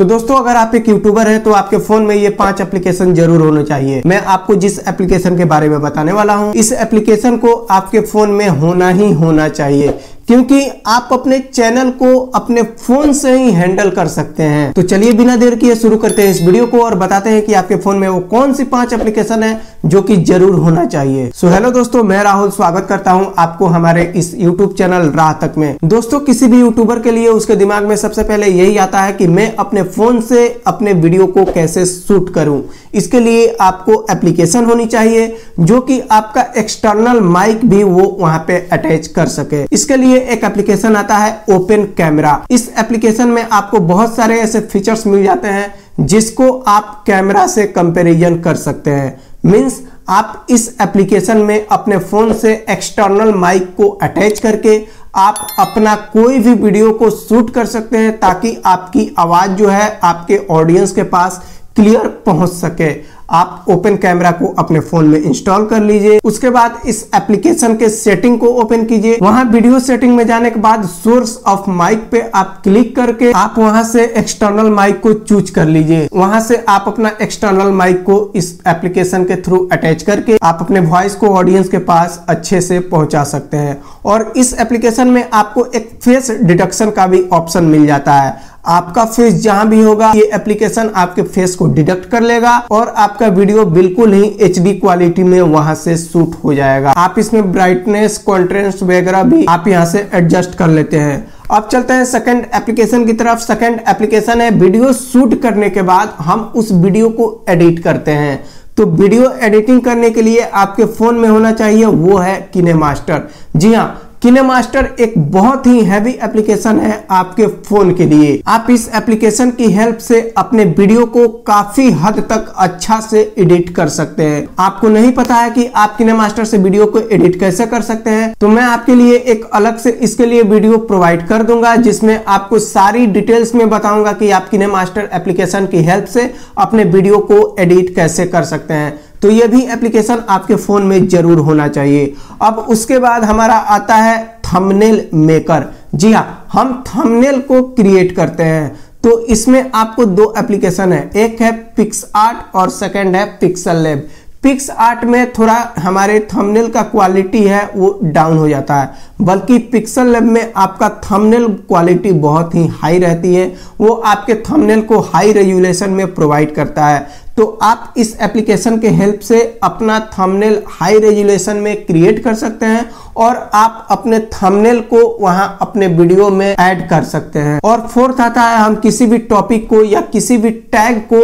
तो दोस्तों, अगर आप एक यूट्यूबर हैं तो आपके फ़ोन में ये पाँच एप्लीकेशन ज़रूर होने चाहिए। मैं आपको जिस एप्लीकेशन के बारे में बताने वाला हूँ, इस एप्लीकेशन को आपके फ़ोन में होना ही होना चाहिए। क्योंकि आप अपने चैनल को अपने फ़ोन से ही हैंडल कर सकते हैं। तो चलिए बिना देर किए शुरू करते हैं इस वीडियो को और बताते हैं कि आपके फ़ोन में वो कौन सी पाँच एप्लीकेशन है जो कि ज़रूर होना चाहिए। सो हेलो दोस्तों, मैं राहुल स्वागत करता हूँ आपको हमारे इस यूट्यूब चैनल राह तक में। दोस्तों, किसी भी यूट्यूबर के लिए उसके दिमाग में सबसे पहले यही आता है कि मैं अपने फ़ोन से अपने वीडियो को कैसे शूट करूँ। इसके लिए आपको एप्लीकेशन होनी चाहिए, जो कि आपका एक्सटर्नल माइक भी वो वहाँ पे अटैच कर सके। इसके लिए एक एप्लीकेशन आता है ओपन कैमरा इस एप्लीकेशन में आपको बहुत सारे ऐसे फीचर्स मिल जाते हैं जिसको आप कैमरा से कंपेरिजन कर सकते हैं। मीन्स आप इस एप्लीकेशन में अपने फ़ोन से एक्सटर्नल माइक को अटैच करके आप अपना कोई भी वीडियो को शूट कर सकते हैं ताकि आपकी आवाज़ जो है आपके ऑडियंस के पास क्लियर पहुँच सके। आप ओपन कैमरा को अपने फ़ोन में इंस्टॉल कर लीजिए। उसके बाद इस एप्लीकेशन के सेटिंग को ओपन कीजिए। वहाँ वीडियो सेटिंग में जाने के बाद सोर्स ऑफ़ माइक पे आप क्लिक करके आप वहाँ से एक्सटर्नल माइक को चूज़ कर लीजिए। वहाँ से आप अपना एक्सटर्नल माइक को इस एप्लीकेशन के थ्रू अटैच करके आप अपने वॉइस को ऑडियंस के पास अच्छे से पहुँचा सकते हैं। और इस एप्लीकेशन में आपको एक फेस डिडक्शन का भी ऑप्शन मिल जाता है। आपका फेस जहाँ भी होगा, ये एप्लीकेशन आपके फेस को डिडक्ट कर लेगा और आपका वीडियो बिल्कुल ही एचडी क्वालिटी में वहाँ से शूट हो जाएगा। आप इसमें ब्राइटनेस कॉन्ट्रेंस वगैरह भी आप यहाँ से एडजस्ट कर लेते हैं। अब चलते हैं सेकंड एप्लीकेशन की तरफ़। सेकंड एप्लीकेशन है वीडियो शूट करने के बाद हम उस वीडियो को एडिट करते हैं। तो वीडियो एडिटिंग करने के लिए आपके फ़ोन में होना चाहिए, वो है किने मास्टर जी हाँ किनेमास्टर एक बहुत ही हैवी एप्लीकेशन है आपके फ़ोन के लिए। आप इस एप्लीकेशन की हेल्प से अपने वीडियो को काफ़ी हद तक अच्छा से एडिट कर सकते हैं। आपको नहीं पता है कि आप किनेमास्टर से वीडियो को एडिट कैसे कर सकते हैं तो मैं आपके लिए एक अलग से इसके लिए वीडियो प्रोवाइड कर दूँगा, जिसमें आपको सारी डिटेल्स में बताऊँगा कि आप किनेमास्टर एप्लीकेशन की हेल्प से अपने वीडियो को एडिट कैसे कर सकते हैं। तो ये भी एप्लीकेशन आपके फ़ोन में ज़रूर होना चाहिए। अब उसके बाद हमारा आता है थंबनेल मेकर जी हाँ हम थंबनेल को क्रिएट करते हैं। तो इसमें आपको दो एप्लीकेशन है। एक है पिक्स आर्ट और सेकंड है पिक्सल लैब पिक्स आर्ट में थोड़ा हमारे थंबनेल का क्वालिटी है, वो डाउन हो जाता है। बल्कि पिक्सल लैब में आपका थंबनेल क्वालिटी बहुत ही हाई रहती है। वो आपके थंबनेल को हाई रेजुलेशन में प्रोवाइड करता है। तो आप इस एप्लीकेशन के हेल्प से अपना थंबनेल हाई रेजुलेशन में क्रिएट कर सकते हैं और आप अपने थंबनेल को वहाँ अपने वीडियो में ऐड कर सकते हैं। और फोर्थ आता है, हम किसी भी टॉपिक को या किसी भी टैग को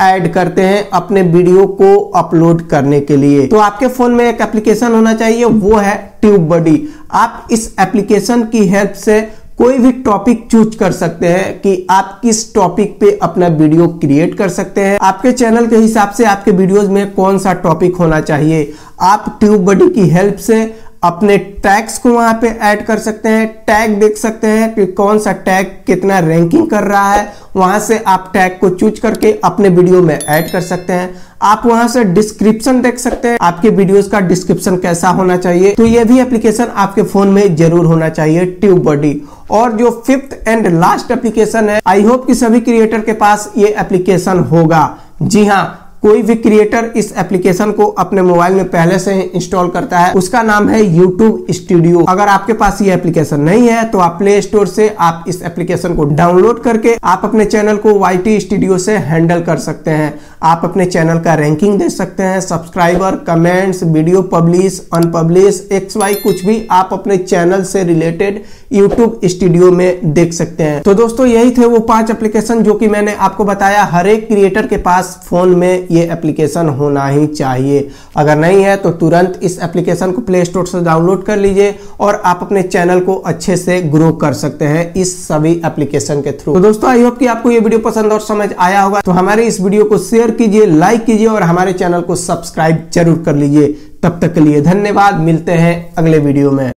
ऐड करते हैं अपने वीडियो को अपलोड करने के लिए। तो आपके फ़ोन में एक एप्लीकेशन होना चाहिए, वो है ट्यूब बडी आप इस एप्लीकेशन की हेल्प से कोई भी टॉपिक चूज़ कर सकते हैं कि आप किस टॉपिक पे अपना वीडियो क्रिएट कर सकते हैं। आपके चैनल के हिसाब से आपके वीडियोस में कौन सा टॉपिक होना चाहिए। आप ट्यूब बडी की हेल्प से अपने टैग्स को वहाँ पे ऐड कर सकते हैं। टैग देख सकते हैं कि कौन सा टैग कितना रैंकिंग कर रहा है। वहाँ से आप टैग को चूज़ करके अपने वीडियो में ऐड कर सकते हैं। आप वहाँ से डिस्क्रिप्शन देख सकते हैं। आपके वीडियोस का डिस्क्रिप्शन कैसा होना चाहिए। तो ये भी एप्लीकेशन आपके फ़ोन में ज़रूर होना चाहिए ट्यूब बॉडी और जो फिफ्थ एंड लास्ट एप्लीकेशन है आई होप कि सभी क्रिएटर के पास ये एप्लीकेशन होगा। जी हाँ कोई भी क्रिएटर इस एप्लीकेशन को अपने मोबाइल में पहले से इंस्टॉल करता है, उसका नाम है यूट्यूब स्टूडियो अगर आपके पास ये एप्लीकेशन नहीं है तो आप प्ले स्टोर से आप इस एप्लीकेशन को डाउनलोड करके आप अपने चैनल को वाई स्टूडियो से हैंडल कर सकते हैं। आप अपने चैनल का रैंकिंग दे सकते हैं subscriber comments video publish unpublish X Y कुछ भी आप अपने चैनल से रिलेटेड यूट्यूब स्टूडियो में देख सकते हैं। तो दोस्तों, यही थे वो पाँच एप्लीकेशन जो कि मैंने आपको बताया। हर एक क्रिएटर के पास फ़ोन में ये एप्लीकेशन होना ही चाहिए। अगर नहीं है तो तुरंत इस एप्लीकेशन को प्ले स्टोर से डाउनलोड कर लीजिए और आप अपने चैनल को अच्छे से ग्रो कर सकते हैं इस सभी एप्लीकेशन के थ्रू तो दोस्तों आई होप कि आपको ये वीडियो पसंद और समझ आया होगा। तो हमारे इस वीडियो को शेयर कीजिए लाइक कीजिए और हमारे चैनल को सब्सक्राइब ज़रूर कर लीजिए। तब तक के लिए धन्यवाद। मिलते हैं अगले वीडियो में।